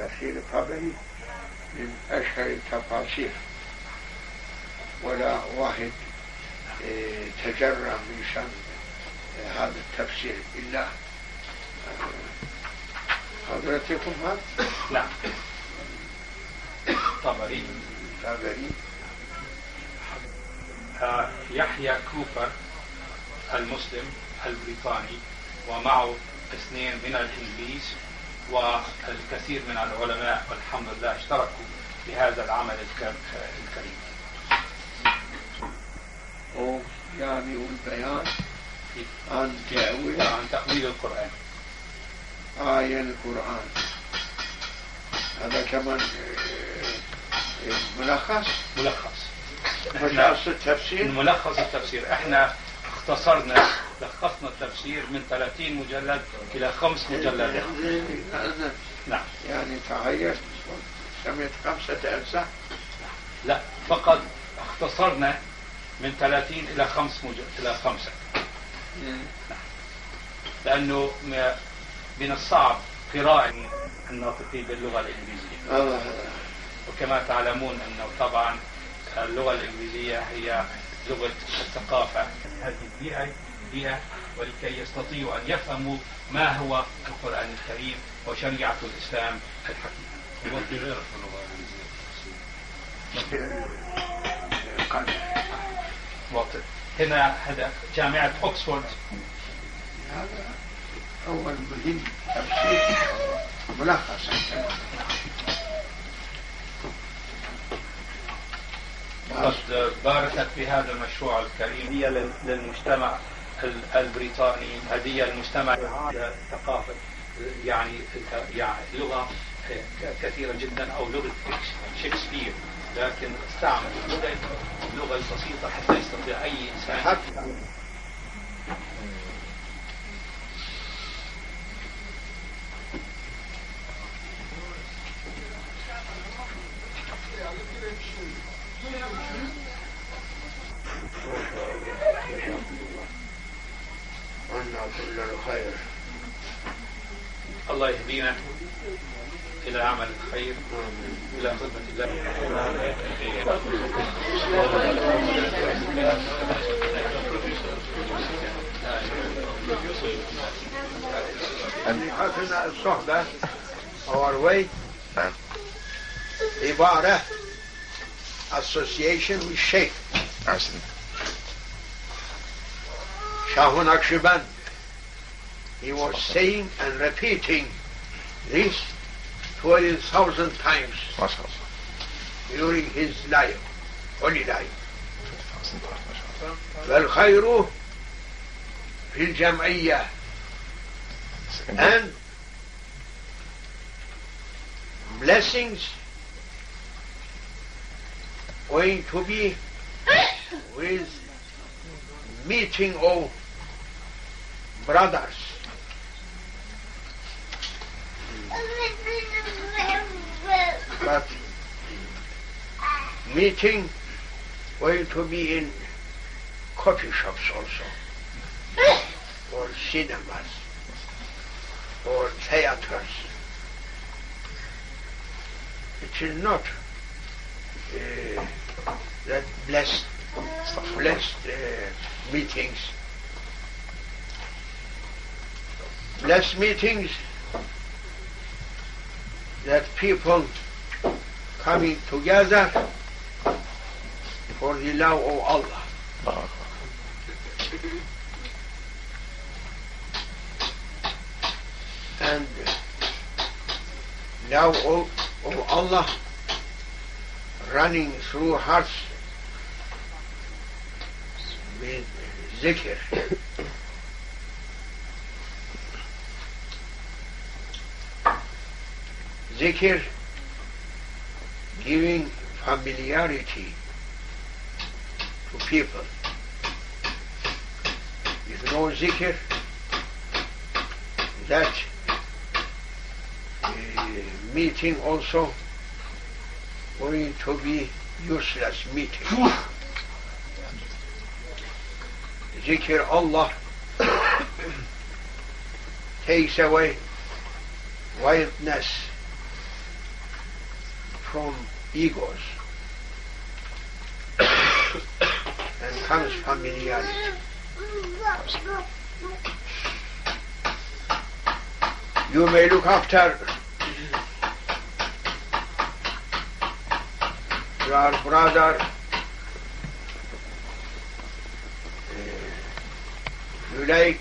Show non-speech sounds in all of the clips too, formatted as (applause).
تفسير الطبري من أشهر التفاسير ولا واحد آه، تجرى من شأن آه، هذا التفسير إلا. حضرتكم هذا نعم. طبري. طبري. آه، يحيى كوبر المسلم البريطاني ومعه اثنين من الإنجليز. والكثير من العلماء والحمد لله اشتركوا في هذا العمل الك- الكريم. وجامع البيان عن تأويل عن تأويل القرآن. آية القرآن. هذا كمان آه، ملخص؟ ملخص. ملخص التفسير؟ ملخص التفسير. إحنا اختصرنا لخصنا التفسير من 30 مجلد إلى خمس مجلدات. نعم. يعني تغير سميت خمسة أجزاء؟ لا فقط اختصرنا من 30 إلى خمس مجلد إلى خمسة. لأنه م- من الصعب قراءة الناطقين باللغة الإنجليزية. الله. وكما تعلمون أنه طبعا اللغة الإنجليزية هي لغة الثقافة. هذه البيئة بها ولكي يستطيعوا أن يفهموا ما هو القرآن الكريم وشريعة الإسلام الحكيمة هنا هذا جامعة أوكسفورد هذا أول مهم ملخص. قد باركت في هذا المشروع الكريم. للمجتمع. البريطاني هدية للمجتمع ثقافة يعني يعني لغة كثيرة جدا أو لغة شكسبير لكن أستعمل اللغة البسيطة حتى يستطيع أي إنسان. حتى كل الخير الله يهدينا إلى عمل الخير إلى خدمة الله. أثناء الصحبة our way. عبارة association with Sheikh أحسن Shah Naqshband he was saying and repeating this 20,000 times ما شاء الله during his life holy life أحسن ما شاء الله والخير في الجمعية and blessings going to be (coughs) with meeting of brothers. But meeting going to be in coffee shops also, or cinemas, or theaters. It is not uh, that blessed, blessed uh, meetings. Blessed meetings that people coming together for the love of Allah. and love of, of Allah running through hearts with zikr. zikr giving familiarity to people. With no zikr, that uh, meeting also going to be useless meeting. Zikr Allah (coughs) takes away wildness from egos (coughs) and comes familiarity. You may look after your brother. Uh, you like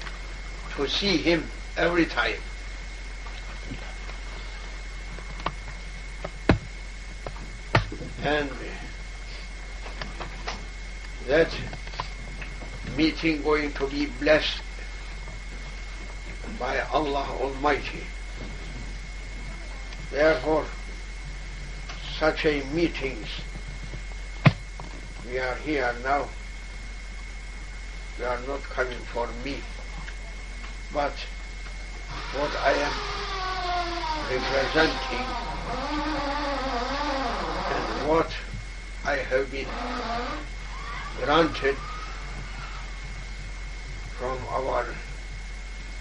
to see him every time. And that meeting going to be blessed by Allah Almighty. Therefore, such a meetings, we are here now, we are not coming for me, but what I am representing I have been granted from our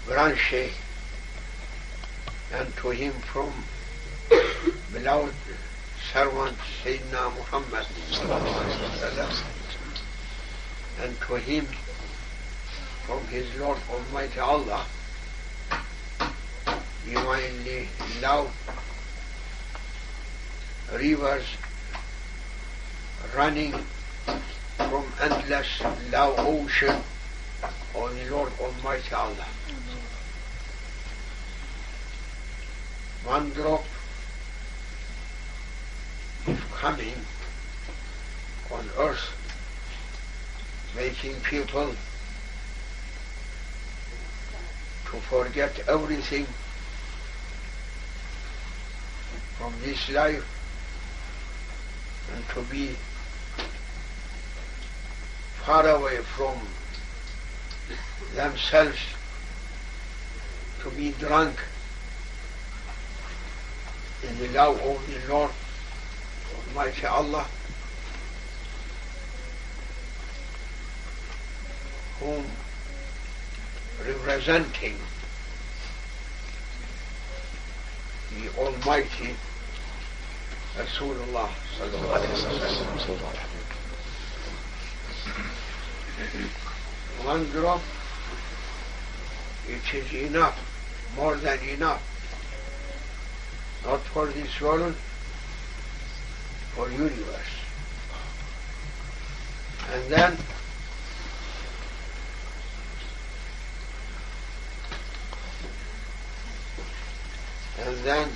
Grand Sheikh and to him from beloved servant Sayyidina Muhammad and to him from his Lord Almighty Allah divinely love rivers running from endless love ocean on the Lord Almighty Allah. One drop is coming on earth, making people to forget everything from this life and to be far away from themselves, to be drunk in the love of the Lord Almighty Allah, whom representing the Almighty Rasulullah sallallahu alaihi wasallam. One drop, it is enough, more than enough. Not for this world, for universe. And then and then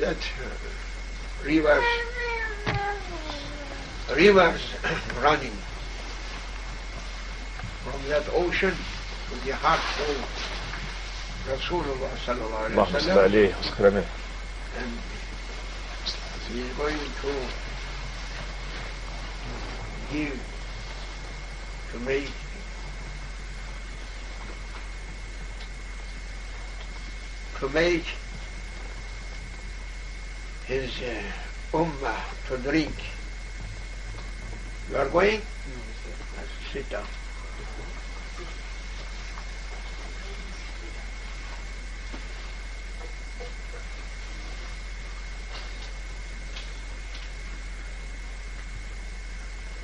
that uh, rivers running from that ocean to the heart of Rasulullah sallallahu alayhi wa sallam. And he is going to give to make to make his uh, ummah to drink you are going? Sit down.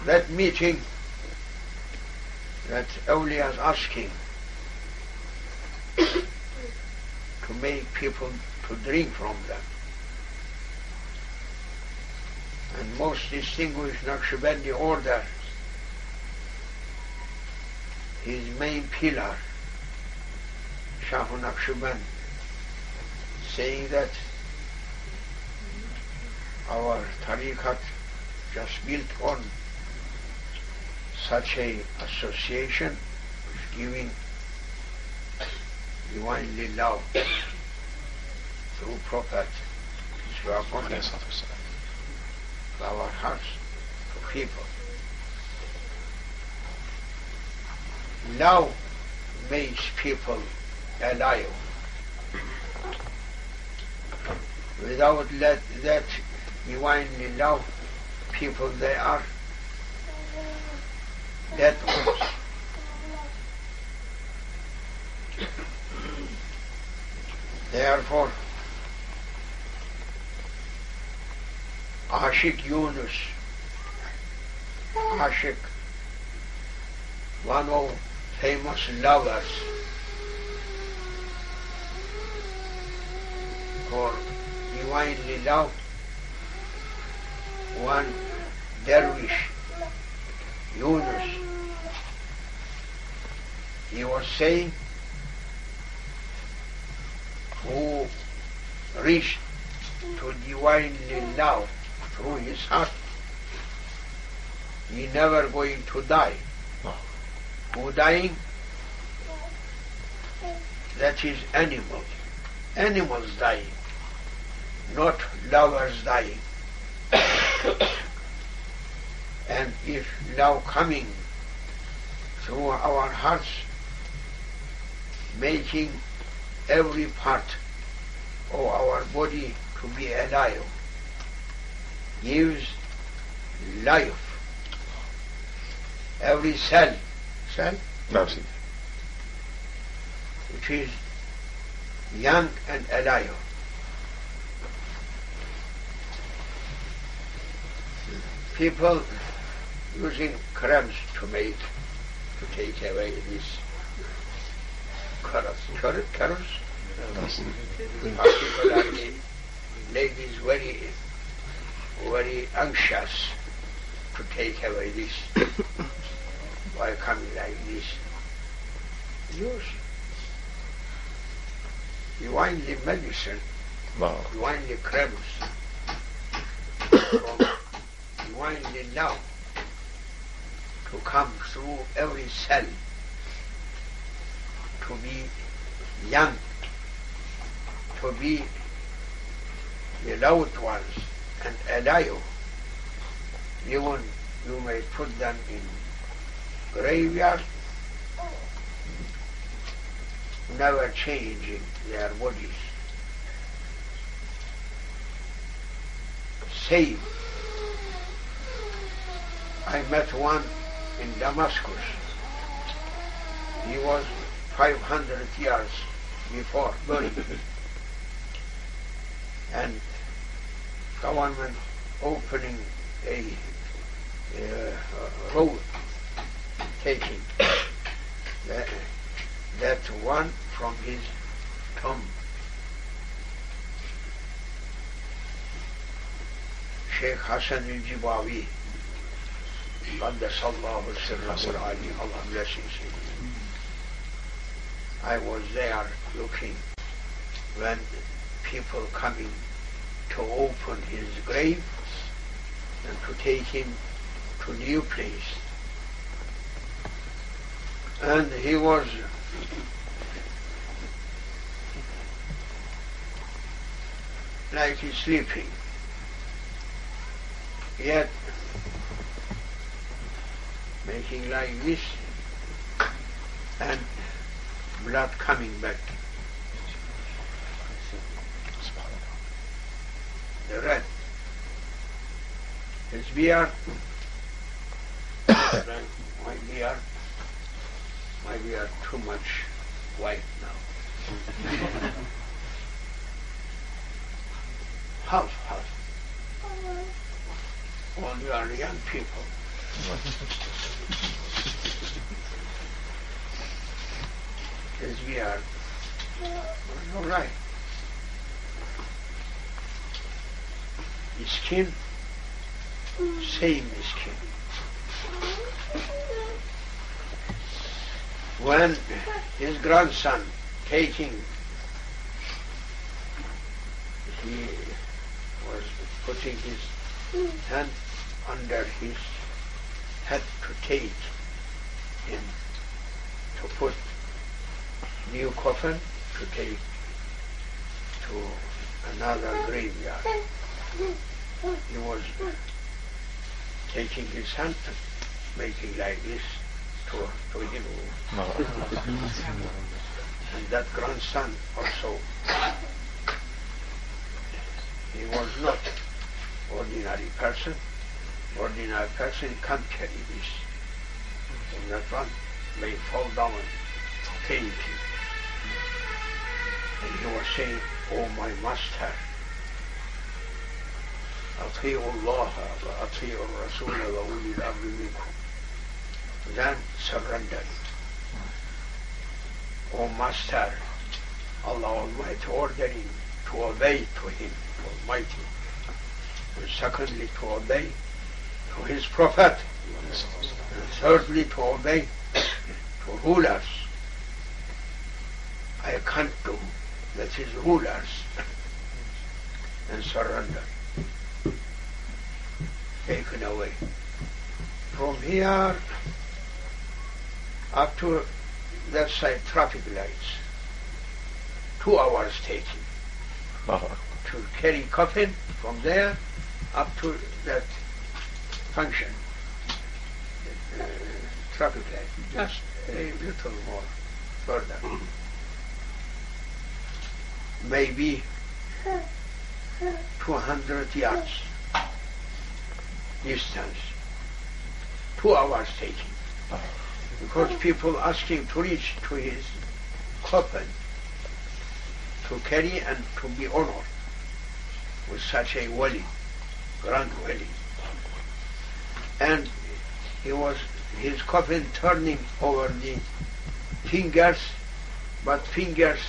That meeting that awliya is asking (coughs) to make people to drink from them. And most distinguished Naqshbandi order, his main pillar, Shahu Naqshband, saying that our tariqat just built on such a association giving divinely love through Prophet. Upon طبعا خمس تخيفه Now makes people alive. Without that, that divinely love, people they are dead ones. Therefore, Ashik Yunus, Ashik, one of famous lovers. For divinely love, one dervish, Yunus, he was saying, who reached to divinely love through his heart, he never going to die. No. Who dying? That is animals. Animals dying, not lovers dying. (coughs) and if love coming through our hearts, making every part of our body to be alive, gives life. Every cell, cell? Merci. Which is young and alive. People using crumbs to make, to take away this carrots. Carrots? Carrots? Particularly ladies very very anxious to take away this. (coughs) Why coming like this? Use. You want the medicine. Wow. You want the creams. (coughs) you want the now to come through every cell to be young, to be the loved ones and alive. Even you may put them in graveyard, never changing their bodies. Same. I met one in Damascus. He was 500 years before buried. (laughs) and government opening a, uh, road taking that, that one from his tomb. Sheikh Hassan al-Jibawi, Qaddasallahu al-ali, Allah bless his. I was there looking when people coming to open his grave and to take him to new place. And he was like he's sleeping. Yet making like this and blood coming back. The red. His beard, my beard, my beard too much white now. (laughs) half, half. All you are young people. (laughs) His beard all right. His skin, same skin. When his grandson taking, he was putting his hand under his head to take him to put new coffin to take to another graveyard. He was taking his hand and making like this to, to him. And that grandson also, he was not ordinary person. Ordinary person can't carry this. And that one may fall down him. And he was saying, Oh my master, أطيعوا الله وأطيعوا الرسول وأولي الأمر منكم. Then surrendered. O Master, Allah Almighty ordering to obey to Him Almighty. And secondly, to obey to His Prophet. And thirdly, to obey to rulers. I can't do that is rulers and surrender. Taken away. From here up to that side traffic lights. Two hours taking Allahu to carry coffin from there up to that function. Uh, traffic light. Just a little more further. Maybe 200 yards distance. Two hours taking. Because people asking to reach to his coffin to carry and to be honored with such a wali, grand wali. And he was his coffin turning over the fingers, but fingers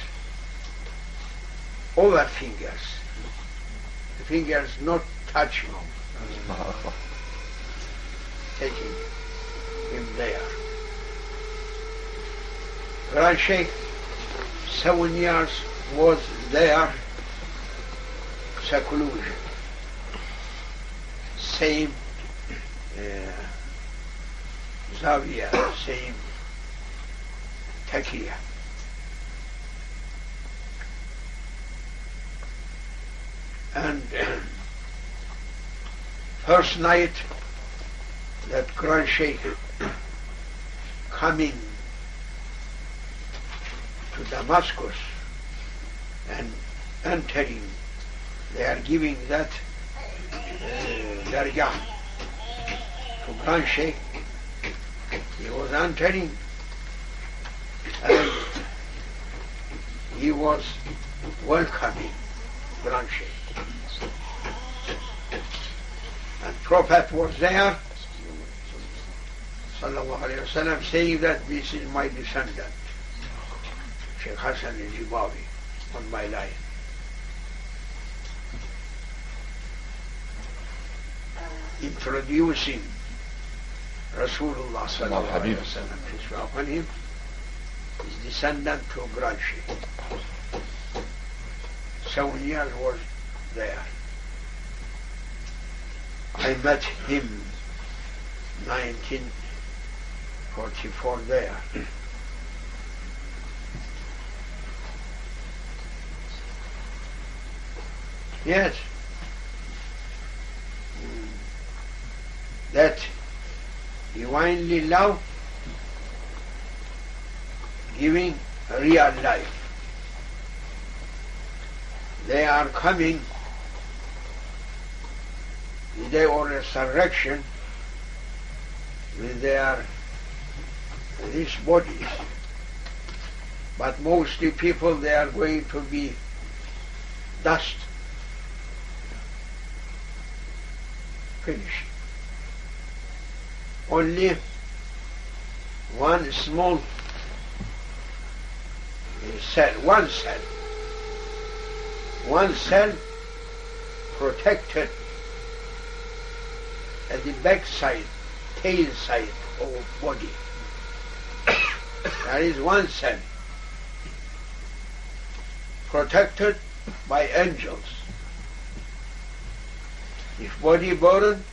over fingers. The fingers not touching, (laughs) Taking him there. Grand Sheikh, seven years was there, seclusion. Same uh, (coughs) same Takiya. And first night that Grand Sheikh coming to Damascus and entering, they are giving that uh, dargah to Grand Sheikh. He was entering and he was welcoming Grand Sheikh. Prophet was there, sallallahu alayhi wasallam, saying that this is my descendant, Sheikh Hassan al-Jibawi, on my line. Introducing Rasulullah sallallahu alayhi Habib. wasallam, peace be upon him, his descendant to Grand Sheikh. Seven years was there. I met him 1944 there. yes. That divinely love giving real life. They are coming day of resurrection with their these bodies. But mostly people they are going to be dust. Finished. Only one small cell, one cell, one cell protected at the back side, tail side of body. there is one cell protected by angels. If body burden,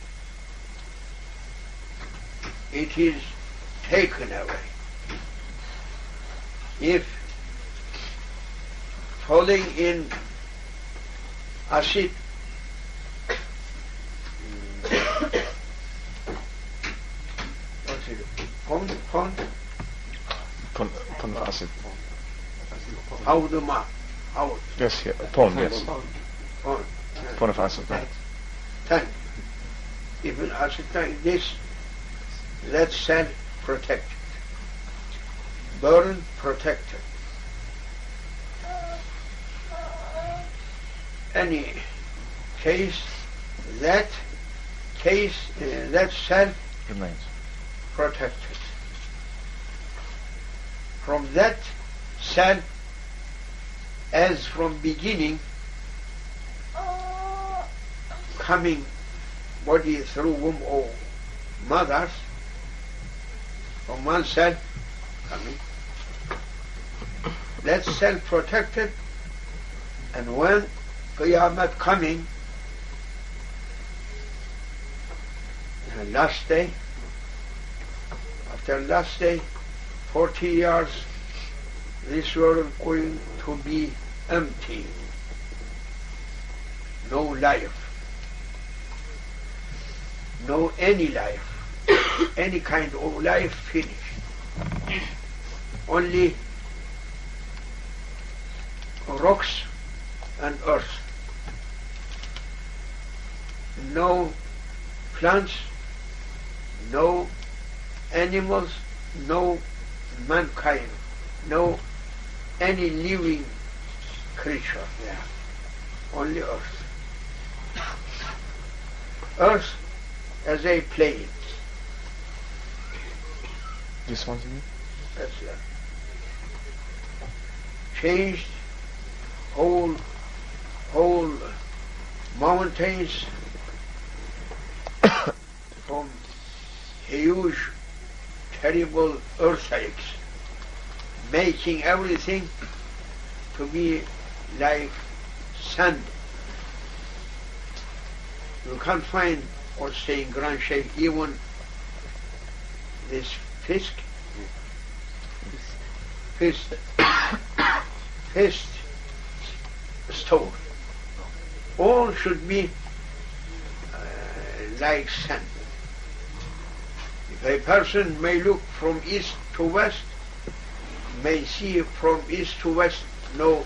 it is taken away. If falling in acid what's it? Pond, pond, Pon, pon acid. out the mouth, out, Yes, yeah. Pon, yes. pond, Pon of acid. Right. If an acid tank, this, that cell protected. Burn protected. any case, that case, uh, that self Remains. protected. From that self, as from beginning, coming body through womb or mothers, from one self coming, that self protected, and when Qiyamah coming, last day, after last day, 40 years, this world going to be empty. No life. No any life. (coughs) any kind of life finished. Only rocks and earth. No plants, no animals, no mankind, no any living creature there. Only earth. Earth as a plane. This one, you mean? That's it. Changed whole whole mountains (coughs) from huge terrible earthquakes, making everything to be like sand. You can't find, or say in Grand Sheikh, even this fisk, fist, fist stone. All should be uh, like sand. A person may look from east to west, may see from east to west no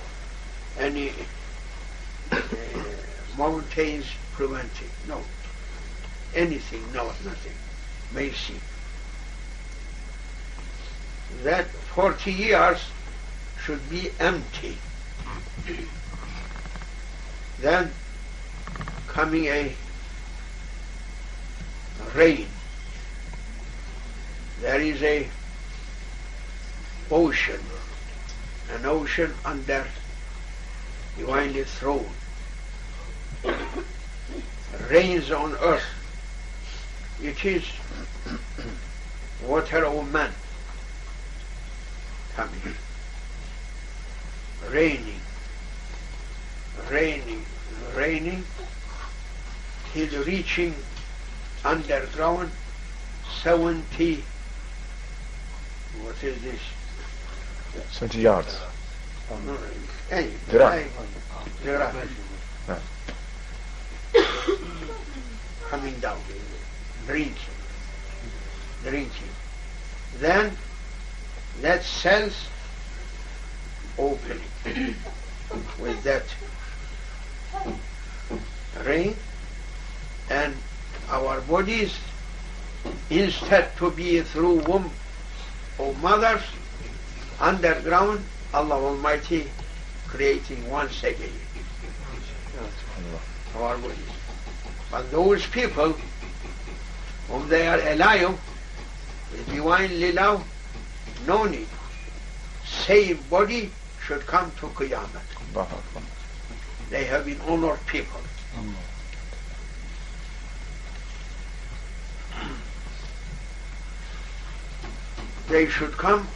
any uh, mountains preventing, no. Anything, no, nothing. May see. That 40 years should be empty. Then coming a rain there is a ocean, an ocean under behind throne. Rains on earth. It is water of man coming, raining, raining, raining, till reaching underground seventy 20 yards. Dirham. Dirham. Coming down, drinking, drinking. Then that sense opening with that rain, and our bodies instead to be through womb of mothers underground Allah Almighty creating once again our bodies but those people whom they are alive with divinely love no need. Same body should come to Qiyamah. They have been honored people they should come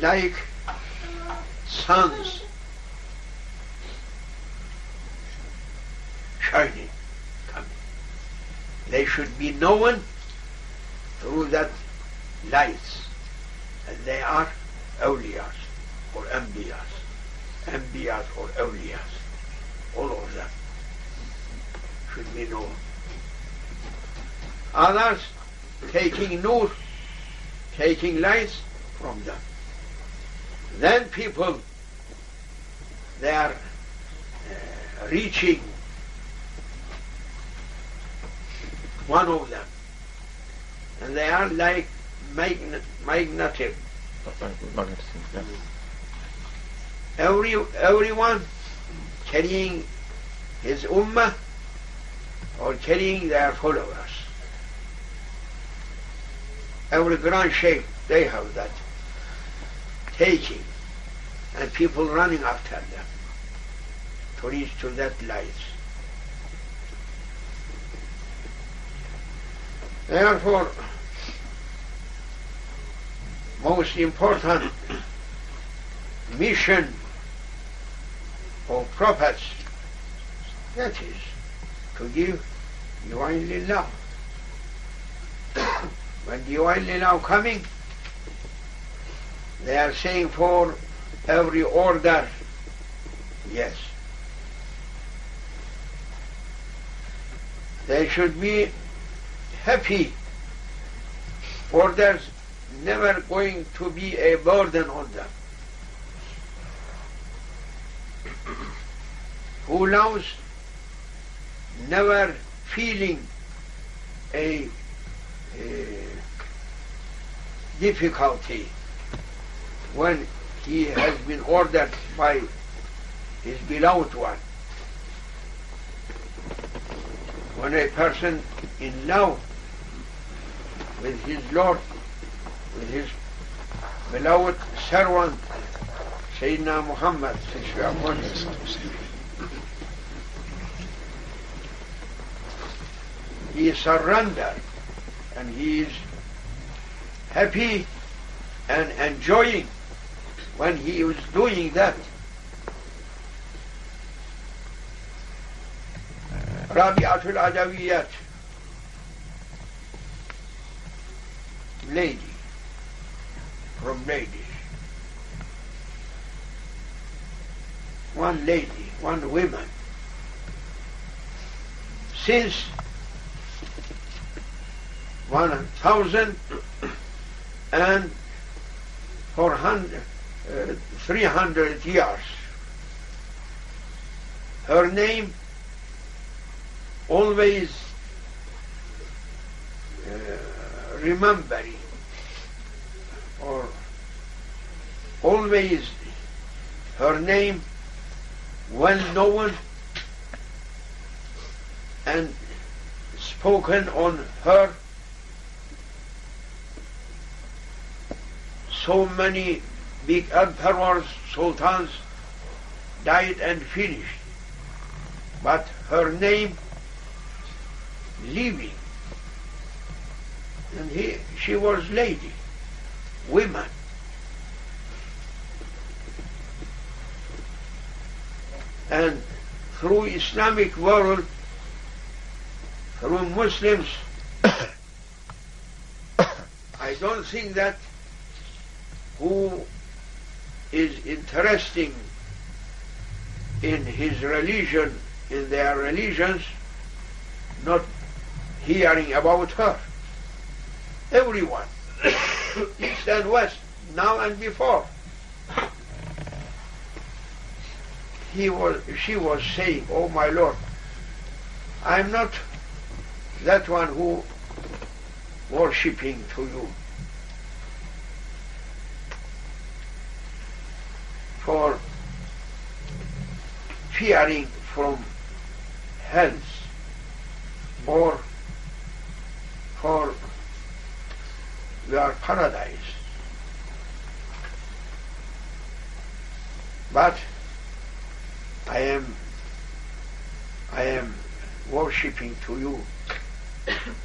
like suns shining coming. They should be known through that lights. And they are awliyas or ambiyas. Ambiyas or awliyas. All of them should be known. Others taking nur, taking lights from them. Then people, they are uh, reaching one of them. And they are like magnet, magnetic. Magnetism, yeah. Every, everyone carrying his ummah or carrying their followers. Every grand sheikh, they have that taking and people running after them to reach to that light. Therefore, most important mission of prophets, that is, to give divine love. When the oil is now coming, they are saying for every order, yes. They should be happy. Orders never going to be a burden on them. (coughs) Who loves never feeling a, a difficulty when he has been ordered by his beloved one. When a person in love with his Lord, with his beloved servant, Sayyidina Muhammad, he surrendered and he is happy and enjoying when he was doing that. Rabi'atul Adawiyat, lady, from ladies. One lady, one woman. Since one thousand and hundred, uh, three hundred years. Her name always uh, remembering or always her name well known and spoken on her so many big emperors, sultans died and finished. But her name living. And he, she was lady, women. And through Islamic world, through Muslims, (coughs) I don't think that who is interesting in his religion, in their religions, not hearing about her. Everyone, (coughs) east and west, now and before. He was, she was saying, "Oh my Lord, I'm not that one who worshipping to you." For fearing from health or for your paradise. But I am I am worshipping to you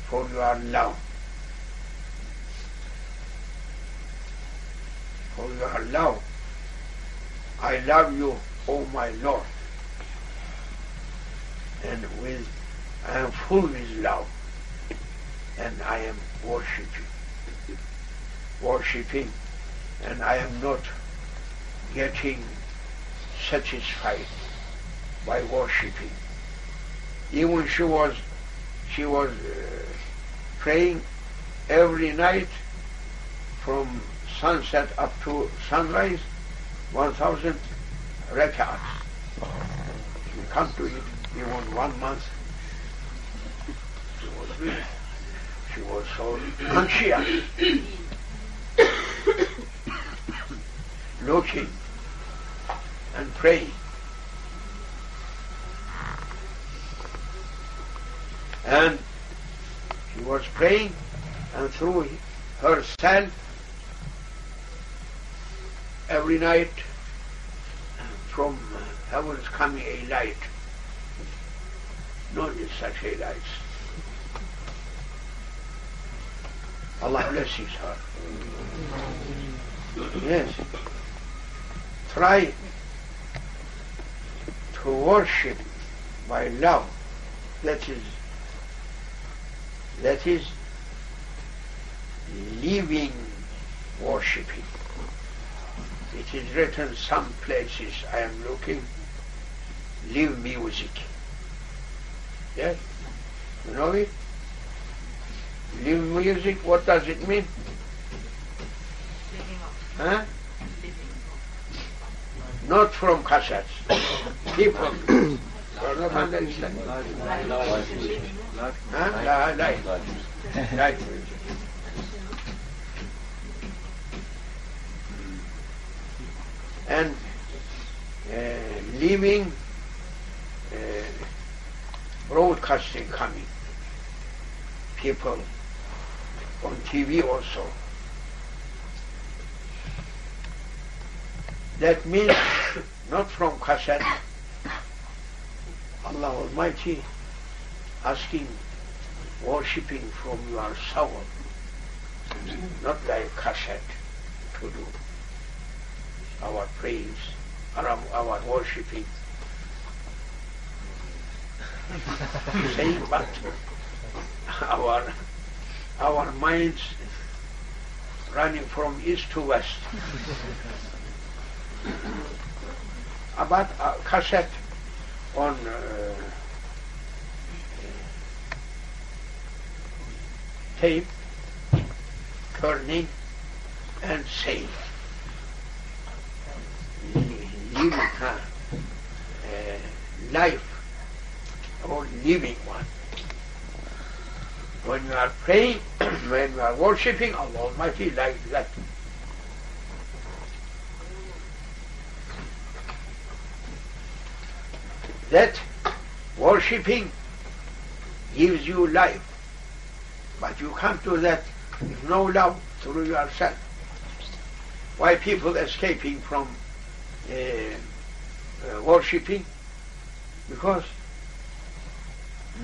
for your love. For your love. I love you, O my Lord. And with I am full with love. And I am worshipping. Worshipping. And I am not getting satisfied by worshipping. Even she was she was uh, praying every night from sunset up to sunrise 1,000 rakats. If you come to it, you want one month. She was she was so conscious. Looking and praying. And she was praying and through herself every night, from uh, heaven is coming a light. Not such a light. Allah blesses her. Yes. Try to worship by love. That is that is living worshipping. It is written some places I am looking live music. Yes? You know it? Live music, what does it mean? Huh? Not from cassettes. People do not understand. Huh? La- Live. Live music. And uh, living uh, broadcasting coming. People on TV also. That means (coughs) not from cassette. Allah Almighty asking, worshipping from your soul, not like cassette to do our praise, our, our worshipping. (laughs) Saying but our our minds running from east to west. About a cassette on uh, tape, turning and saying. Living, uh, life or living one. When you are praying, (clears throat) when you are worshipping Allah Almighty like that. That worshipping gives you life. But you come to that with no love through yourself. Why people escaping from uh, uh, worshipping? Because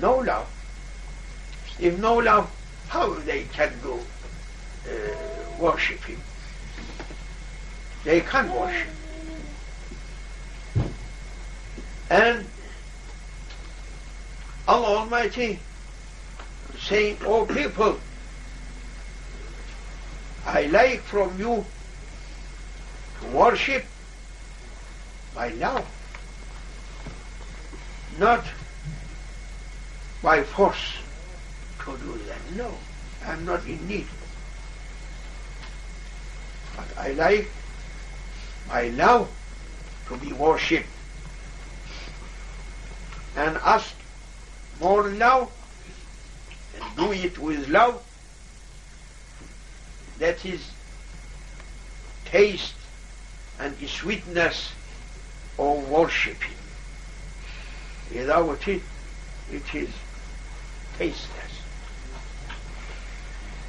no love. If no love, how they can go uh, worshipping? They can't worship. And Allah Almighty saying, Oh people, I like from you to worship by love, not by force to do that. No, I'm not in need. But I like, I love to be worshipped and ask more love and do it with love. That is taste and sweetness of worshipping. Without it, it is tasteless.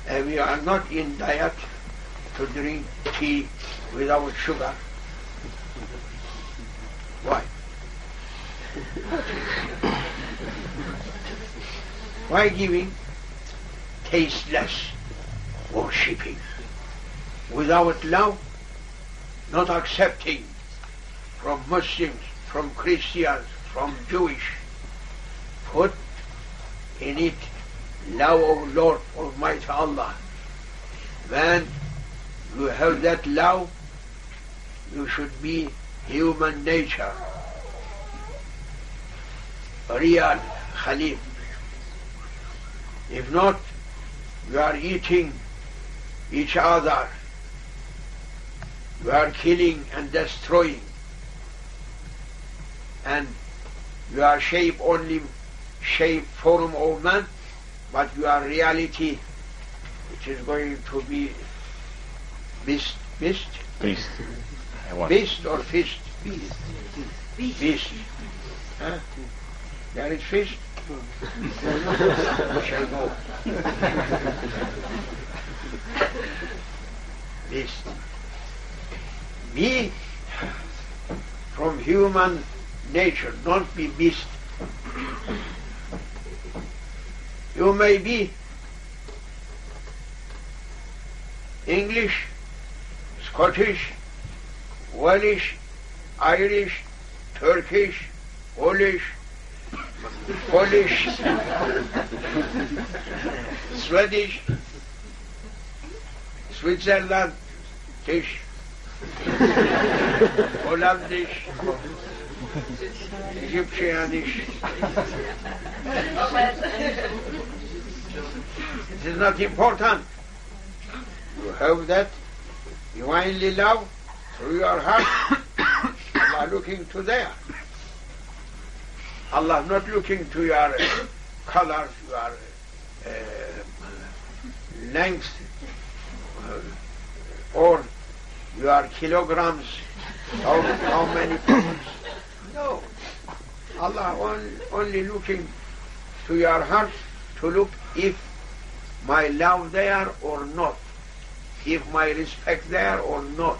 And we are not in diet to drink tea without sugar. Why? Why giving tasteless worshipping without love, not accepting from Muslims, from Christians, from Jewish, put in it love of Lord Almighty Allah. When you have that love, you should be human nature, real Khalif. If not, you are eating each other. You are killing and destroying. And you are shape only shape form of man, but you are reality. It is going to be beast, beast, Beast. I beast or fist? Beast. Beast. Huh? There is fist. we (laughs) shall go. Beast. Be from human nature, don't be missed. You may be English, Scottish, Welsh, Irish, Turkish, Polish, Polish, Swedish, Switzerland, Tisch, Holländisch, Egyptianisch. It is not important. You have that divinely love through your heart. Allah looking to there. Allah not looking to your uh, colors, your uh, length, uh, or your kilograms, how, how many pounds. No. Allah only, only looking to your heart to look if my love there or not, if my respect there or not.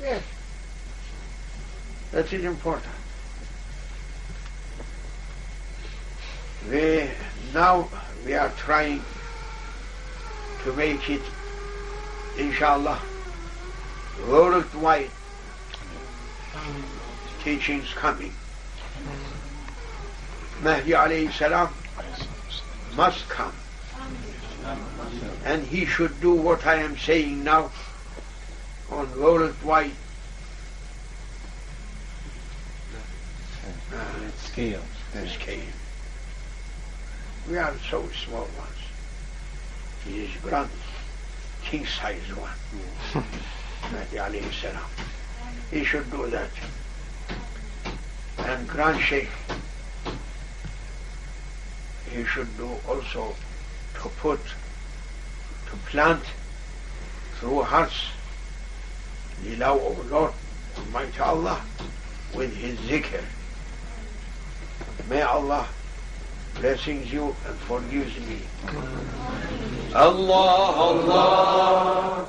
Yes. That is important. We now we are trying to make it, inshallah, worldwide teachings coming. Mahdi alayhi salam must come. And he should do what I am saying now on worldwide uh, Scale. scale. We are so small ones. He is grand, king size one. (laughs) Mahdi alayhi salam. He should do that. And Grand Sheikh, he should do also to put, to plant through hearts the love of Lord Almighty Allah with his zikr. May Allah blessings you and forgives me. Allah, Allah, Allah.